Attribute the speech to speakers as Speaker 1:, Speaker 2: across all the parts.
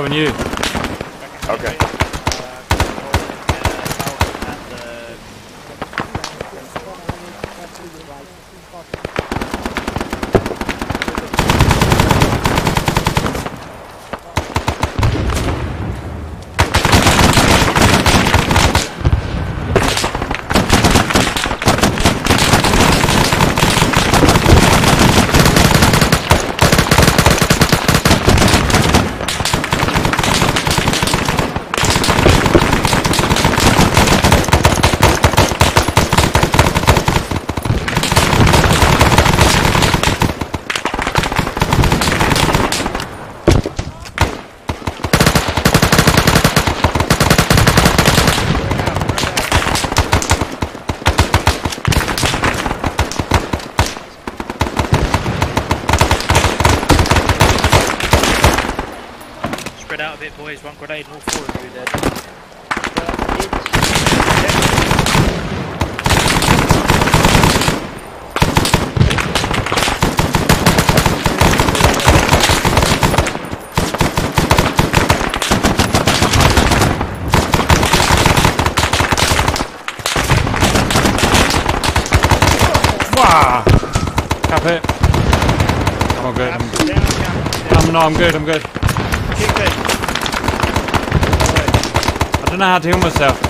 Speaker 1: Following you.
Speaker 2: Okay.
Speaker 3: Spread out a bit, boys. One grenade and all four of you.
Speaker 1: Wow! Cap it. I'm all good. I'm, no, I'm good, I'm good.
Speaker 3: Keep it.
Speaker 1: I don't know how to heal myself.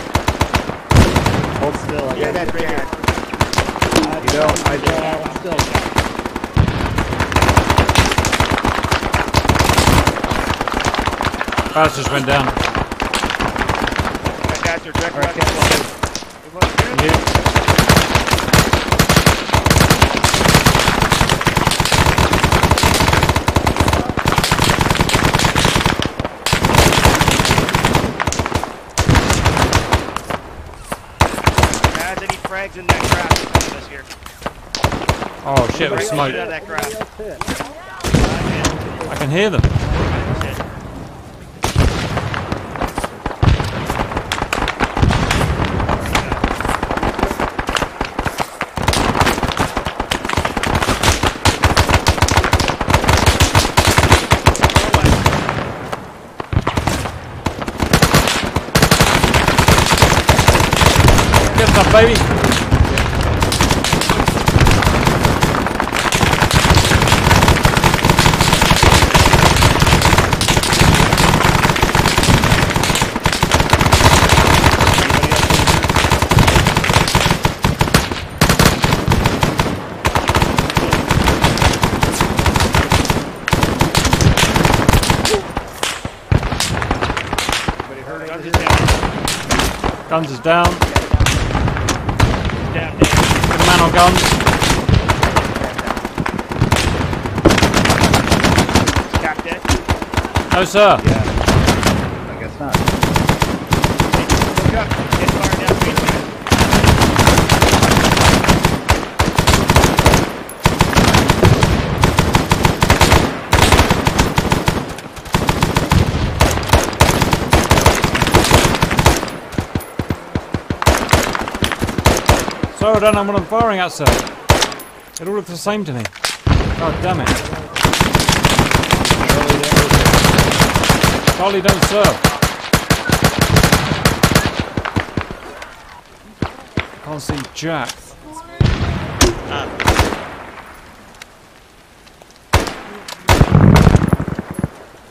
Speaker 4: Hold still. I
Speaker 2: Yeah,
Speaker 4: got
Speaker 2: that's right.
Speaker 4: Uh, you don't. I don't. Hold still.
Speaker 1: Fast just went down.
Speaker 3: I got your direct
Speaker 4: Alright,
Speaker 3: weapon. Everyone's good?
Speaker 1: You.
Speaker 3: Has frags in that craft us here?
Speaker 1: Oh shit, with smoke.
Speaker 3: out of that craft.
Speaker 1: I can hear them. Baby.
Speaker 3: Guns is down.
Speaker 1: Down,
Speaker 3: down.
Speaker 1: Good man on guns.
Speaker 3: Cap dead.
Speaker 1: No, sir.
Speaker 4: Yeah. I guess not.
Speaker 3: Look up. Get fire down. Wait, guys.
Speaker 1: Sorry, I don't know what I'm firing at, sir. It all looks the same to me. God damn it. Charlie, don't serve. Can't see Jack.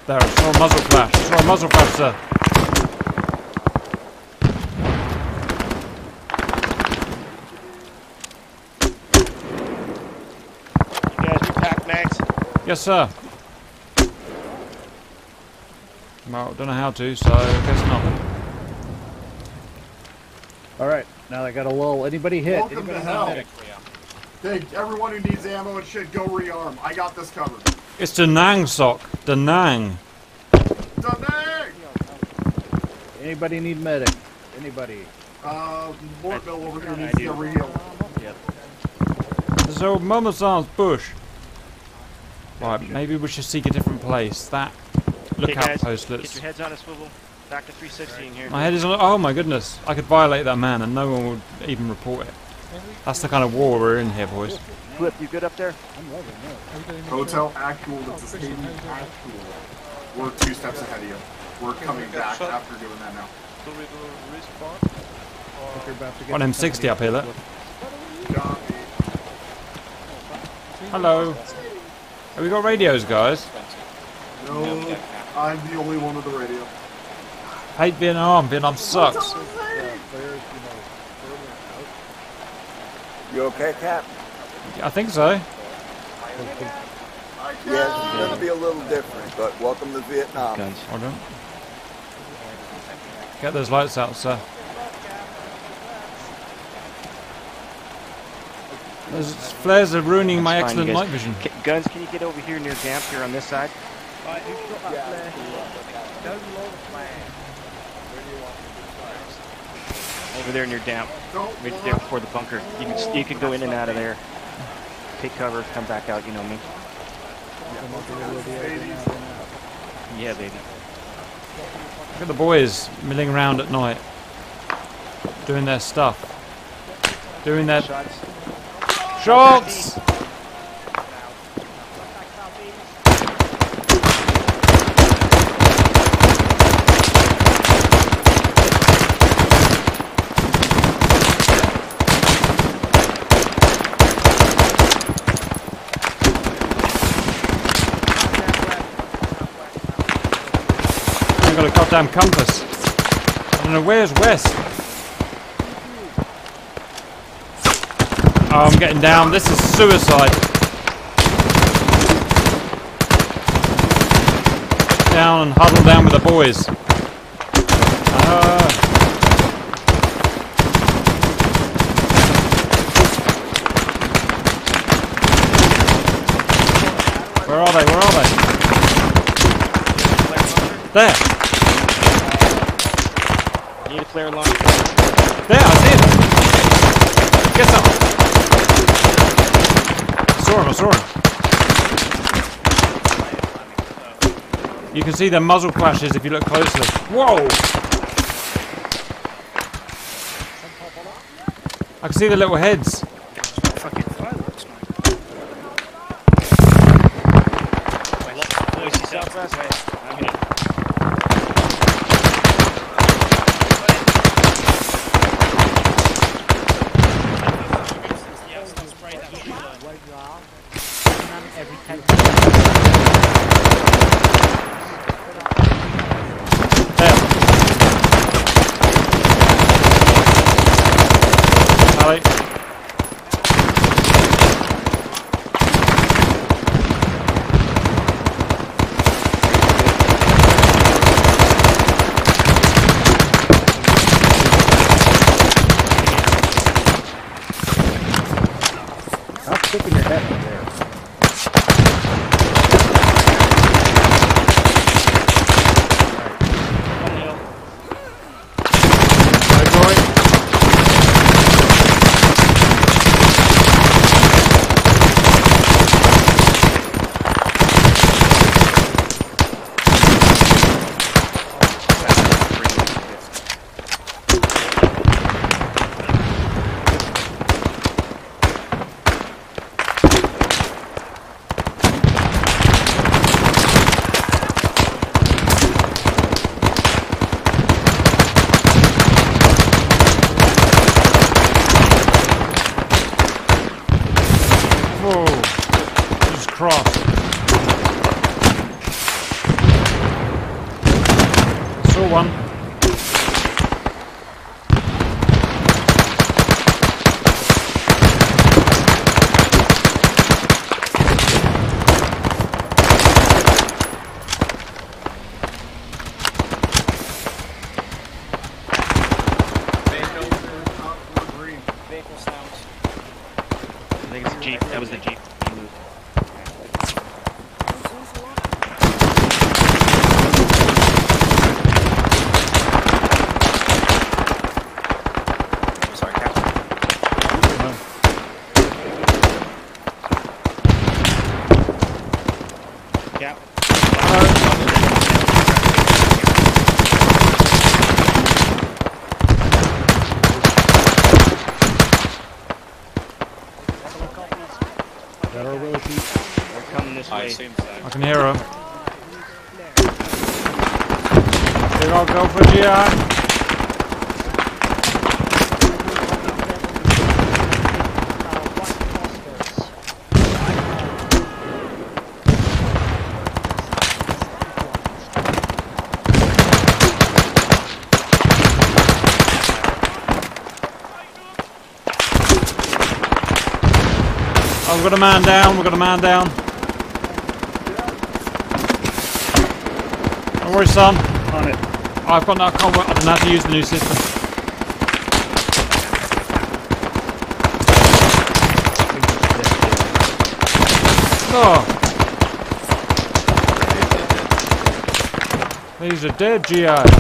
Speaker 1: There, I saw a muzzle flash. I saw a muzzle flash, sir.
Speaker 3: You guys repack mags.
Speaker 1: Yes, sir. Well, don't know how to, so I guess not.
Speaker 4: All right. Now I got a lull. Anybody hit?
Speaker 2: Welcome
Speaker 4: Anybody
Speaker 2: to hell.
Speaker 4: medic?
Speaker 2: Hey, everyone who needs ammo and shit, go rearm. I got this covered.
Speaker 1: It's Da Nang sock. Da Nang.
Speaker 2: Dang!
Speaker 4: Anybody need medic? Anybody?
Speaker 2: Uh, Mortville over here needs to
Speaker 3: do.
Speaker 2: get rehealed.
Speaker 1: There's old Mama San's bush. Right, maybe we should seek a different place. That lookout
Speaker 3: guys,
Speaker 1: post
Speaker 3: Get
Speaker 1: looks.
Speaker 3: your heads on a swivel. Back to 360 in here.
Speaker 1: My head is on. Oh my goodness! I could violate that man, and no one would even report it. That's the kind of war we're in here, boys.
Speaker 3: Flip, you good up there?
Speaker 2: Hotel actual, that's a stadium actual. We're two steps ahead of you. We're coming back
Speaker 5: shot.
Speaker 2: after doing that now.
Speaker 5: Do we do respawn?
Speaker 4: If you're about to get
Speaker 1: On M60 up here, look. Hello. Have we got radios, guys?
Speaker 2: No, I'm the only one with the radio.
Speaker 1: Hate Vietnam. Vietnam sucks.
Speaker 4: Yeah, players, you know, further out.
Speaker 6: You okay, Cap?
Speaker 1: I think so.
Speaker 2: I
Speaker 6: Yeah, it's going to be a little different, but welcome to Vietnam.
Speaker 1: Hold on. Get those lights out, sir. Those flares are ruining my
Speaker 3: That's fine,
Speaker 1: excellent night vision.
Speaker 3: K- Guns, can you get over here near Gamp here on this side?
Speaker 4: Alright, who's got that flare? Don't load the flare.
Speaker 3: Over there near Damp, right there before the bunker. You can you can go in and out of there. Take cover, come back out. You know me.
Speaker 4: Come up with a little bit of it now.
Speaker 3: Yeah, baby.
Speaker 1: Look at the boys milling around at night. Doing their stuff. Doing their
Speaker 3: Shots.
Speaker 1: shots! I got a goddamn compass. I don't know where's west. Oh, I'm getting down. This is suicide. Down and huddle down with the boys. Ah. Where are they? Where are they? There.
Speaker 3: You need a flare launcher.
Speaker 1: There, I see him. Get some. I saw him, I saw him. You can see the muzzle flashes if you look closely. Whoa! I can see the little heads.
Speaker 7: Fucking fireworks.
Speaker 3: Boise Southwest. I'm here.
Speaker 4: Sticking your head in there.
Speaker 1: Oh, we've got a man down, we've got a man down. Don't worry, son.
Speaker 7: On it.
Speaker 1: I've got no, I can't, I don't know how to use the new system. Oh. These are dead GI.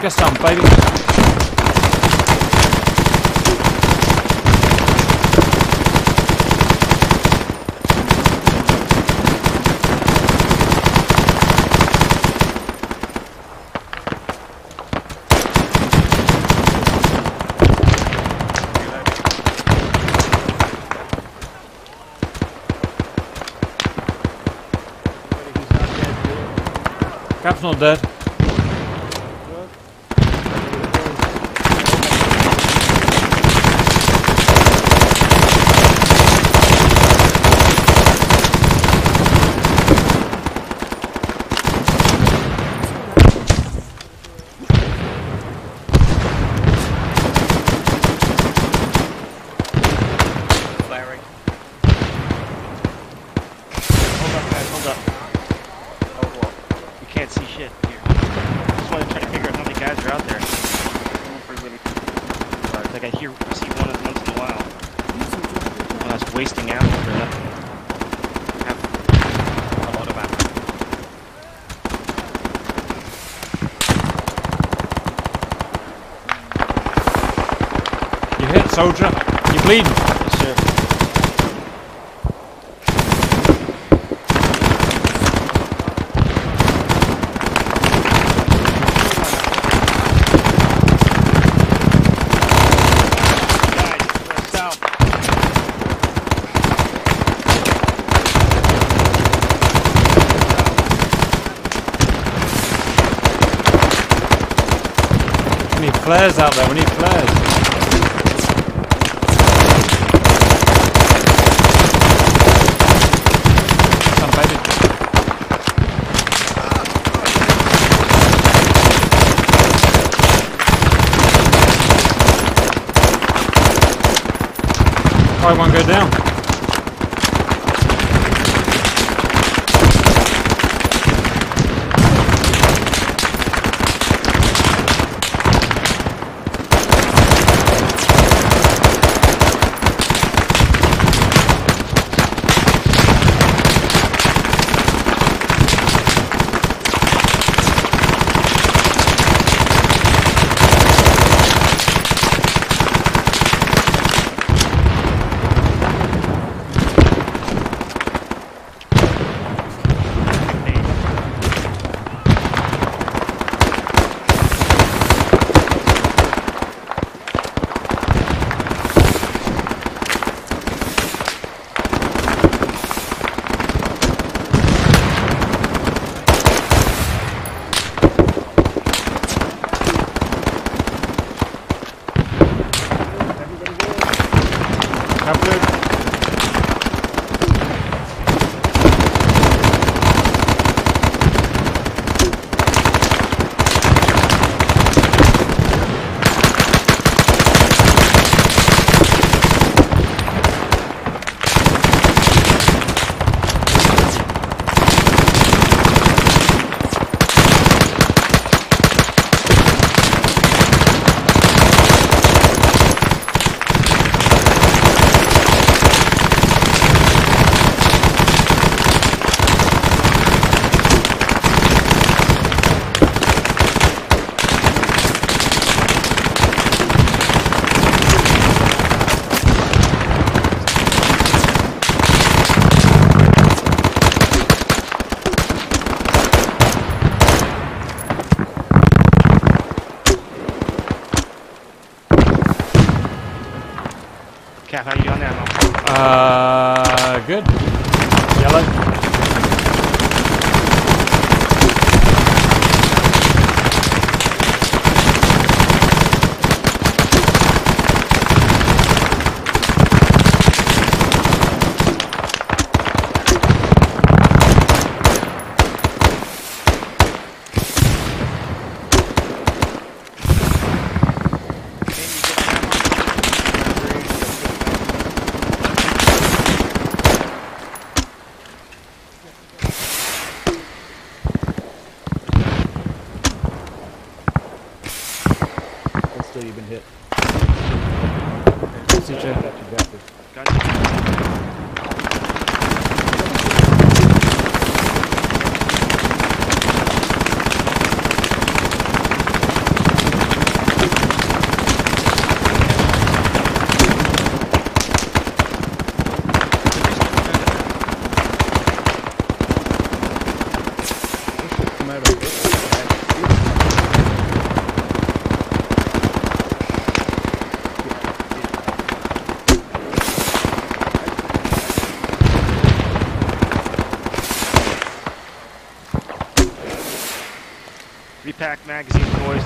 Speaker 1: Get some, baby. Cap's not dead. Soldier. You're bleeding.
Speaker 3: Yes, sir. Guys, south.
Speaker 1: We need flares out there. We need
Speaker 3: Repack magazines, boys.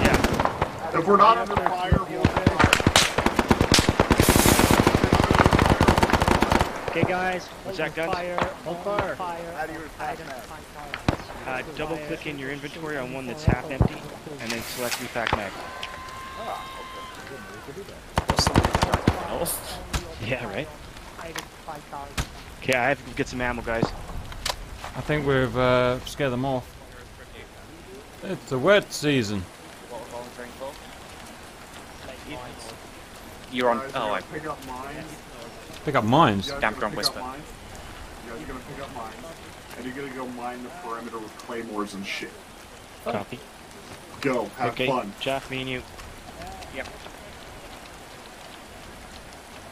Speaker 3: Yeah.
Speaker 2: If we're not under fire,
Speaker 7: Okay, guys.
Speaker 3: What's that, guns?
Speaker 7: Hold fire.
Speaker 6: How do you repack that?
Speaker 3: Uh, double click in your inventory on one that's half empty, and then select repack mag. Yeah, right. Okay, I have to get some ammo, guys.
Speaker 1: I think we've uh, scared them off. It's a wet season.
Speaker 5: What we're volunteering for? You're on. Oh, I.
Speaker 2: pick up mines.
Speaker 1: Pick up mines.
Speaker 2: You guys
Speaker 5: Damp Ground Whisper.
Speaker 2: mines? You guys are gonna pick up mines. And you're gonna go mine the perimeter with claymores and shit.
Speaker 3: Copy.
Speaker 2: Go, have
Speaker 3: okay,
Speaker 2: fun.
Speaker 3: Jeff, me and you. Yep.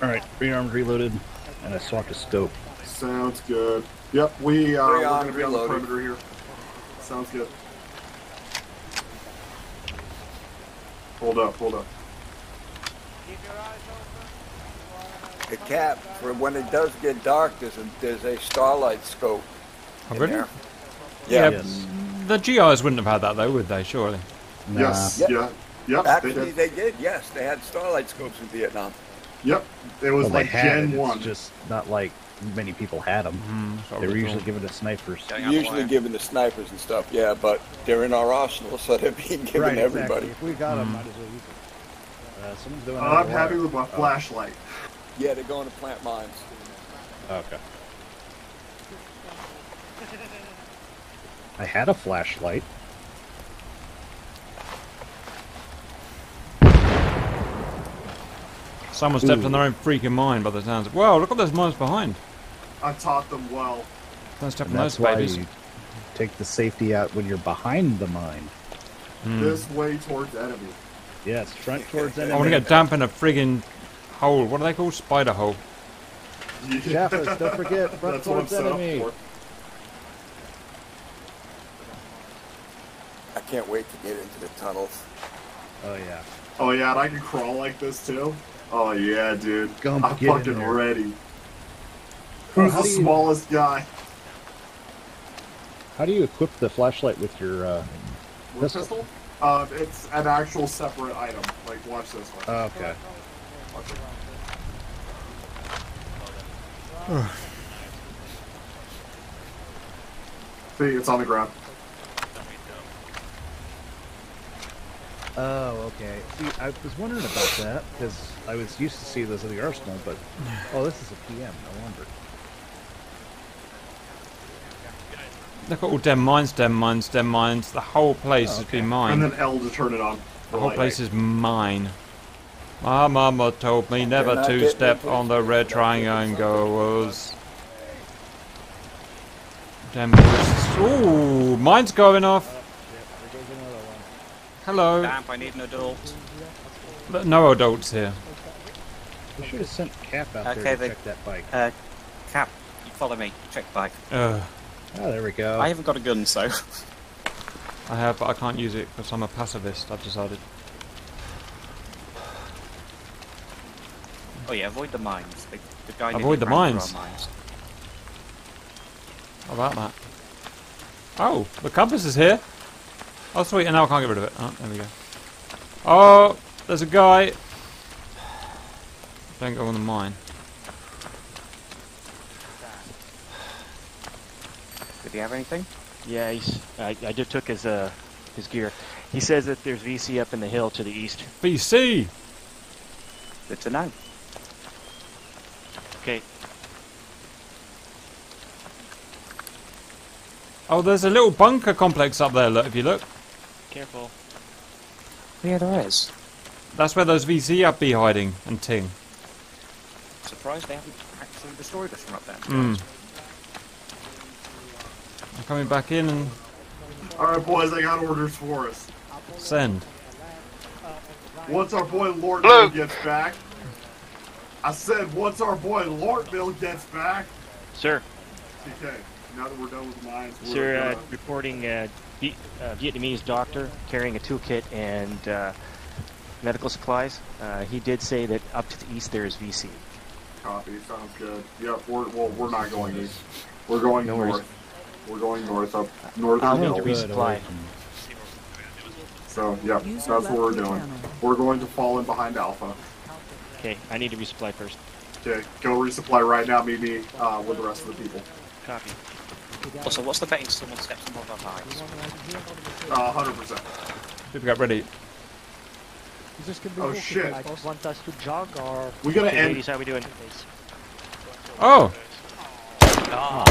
Speaker 4: All right, rearmed, reloaded, and I swapped a scope.
Speaker 2: Sounds good. Yep, we uh, we're gonna be on the perimeter here. Sounds good. Hold up, hold up.
Speaker 6: The cap, for when it does get dark, there's a, there's a starlight scope
Speaker 1: Oh, really?
Speaker 6: there.
Speaker 1: Yeah,
Speaker 4: Yes.
Speaker 1: the GIs wouldn't have had that though, would they? Surely.
Speaker 4: Nah.
Speaker 2: Yes,
Speaker 6: Yep.
Speaker 2: yeah. Yep,
Speaker 6: Actually,
Speaker 2: they did.
Speaker 6: they did, yes. They had starlight scopes in Vietnam.
Speaker 2: Yep, it was
Speaker 4: Well, they
Speaker 2: like
Speaker 4: had
Speaker 2: Gen
Speaker 4: it,
Speaker 2: 1.
Speaker 4: It's just not like many people had them.
Speaker 1: Mm, that's what
Speaker 4: They were usually
Speaker 1: told.
Speaker 4: given to snipers.
Speaker 5: Getting out the
Speaker 6: Usually given to snipers and stuff, yeah, but they're in our arsenal, so they're being given to everybody.
Speaker 4: If we got them, might as well use them. Uh, someone's doing.
Speaker 2: I'm happy with my flashlight.
Speaker 6: Yeah, they're going to plant mines.
Speaker 4: Okay. I had a flashlight.
Speaker 1: Someone stepped
Speaker 4: Ooh.
Speaker 1: on their own freaking mine by the sounds of Wow, look at those mines behind.
Speaker 2: I taught them well.
Speaker 1: Don't step
Speaker 4: And
Speaker 1: on
Speaker 4: that's
Speaker 1: those
Speaker 4: why
Speaker 1: babies.
Speaker 4: you take the safety out when you're behind the mine.
Speaker 1: Mm.
Speaker 2: This way towards enemy.
Speaker 4: Yes, front towards enemy.
Speaker 1: I
Speaker 4: enemy.
Speaker 1: want to get damp in a friggin' hole. What do they call Spider hole.
Speaker 4: Jaffas, don't forget, front
Speaker 2: That's what I'm
Speaker 4: towards enemy.
Speaker 2: for.
Speaker 6: I can't wait to get into the tunnels.
Speaker 4: Oh yeah.
Speaker 2: Oh yeah, and I can crawl like this too. Oh yeah, dude.
Speaker 4: Gump,
Speaker 2: I'm fucking ready. Who's
Speaker 4: how
Speaker 2: the
Speaker 4: do you-
Speaker 2: smallest guy?
Speaker 4: How do you equip the flashlight with your? Uh...
Speaker 2: With
Speaker 4: Pistol?
Speaker 2: pistol? Um, it's an actual separate item. Like, watch this one.
Speaker 4: Oh, okay.
Speaker 2: Watch it. See, it's on the ground.
Speaker 4: Oh, okay. See, I was wondering about that because I was used to see those at the arsenal, but oh, this is a PM. No wonder.
Speaker 1: Look at all dem mines, dem mines, dem mines. The whole place
Speaker 4: Oh,
Speaker 1: has been mine.
Speaker 2: And then L to turn it on.
Speaker 1: the whole
Speaker 2: Like,
Speaker 1: place is mine. My mama told me never to step
Speaker 6: into
Speaker 1: on the red triangles. Dem boys. Ooh, mine's going off.
Speaker 4: There goes another one.
Speaker 1: Hello.
Speaker 5: Damp, I need an adult.
Speaker 1: But No adults here.
Speaker 4: We should have sent Cap out
Speaker 5: Okay,
Speaker 4: there to
Speaker 5: they-
Speaker 4: check that bike.
Speaker 5: Uh, Cap, you follow me. Check bike.
Speaker 1: Ugh.
Speaker 4: Oh, there we go.
Speaker 5: I haven't got a gun, so
Speaker 1: I have, but I can't use it because I'm a pacifist. I've decided.
Speaker 5: Oh yeah, avoid the mines. The, the guy
Speaker 1: Avoid the mines?
Speaker 5: mines.
Speaker 1: How about that? Oh, the compass is here. Oh, sweet, and now I can't get rid of it. Oh, there we go. Oh, there's a guy. Don't go on the mine.
Speaker 5: Did he have anything?
Speaker 3: Yeah, he's. I, I just took his uh his gear. He says that there's VC up in the hill to the east.
Speaker 1: VC!
Speaker 5: Good to know.
Speaker 3: Okay,
Speaker 1: Oh, there's a little bunker complex up there, look, if you look.
Speaker 3: careful.
Speaker 5: Yeah, there is.
Speaker 1: That's where those VC up be hiding and ting.
Speaker 5: Surprised they haven't actually destroyed us from up there.
Speaker 1: Hmm. I'm coming back in and
Speaker 2: Alright, boys, I got orders for us.
Speaker 1: send.
Speaker 2: Once our boy Lord Bill gets back, I said, once our boy Lord Bill gets back,
Speaker 3: Sir,
Speaker 2: TK, now that we're done with mines, we're
Speaker 3: sir, uh,
Speaker 2: gonna-
Speaker 3: reporting uh, v- uh, Vietnamese doctor carrying a toolkit and uh, medical supplies. Uh, he did say that up to the east there is VC.
Speaker 2: Copy. Sounds good. Yep. We're well. We're not going east. We're going
Speaker 3: No
Speaker 2: north.
Speaker 3: worries.
Speaker 2: We're going north up northern
Speaker 3: I'll
Speaker 2: hill.
Speaker 3: need to resupply.
Speaker 2: So
Speaker 8: yeah,
Speaker 2: that's what we're doing. We're going to fall in behind Alpha.
Speaker 3: Okay, I need to resupply first.
Speaker 2: Okay. Go resupply right now. Meet me uh, with the rest of the people.
Speaker 3: Copy.
Speaker 5: Also, what's the betting someone steps on one of our tires?
Speaker 2: Uh, hundred percent.
Speaker 1: People got ready.
Speaker 9: Is this gonna be
Speaker 2: Oh, shit.
Speaker 9: Like, want us to jog or?
Speaker 2: We gotta
Speaker 3: Okay,
Speaker 2: end.
Speaker 3: ladies, how we doing?
Speaker 1: Oh!
Speaker 5: Ah,